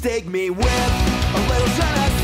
please take me with a little je